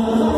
Oh.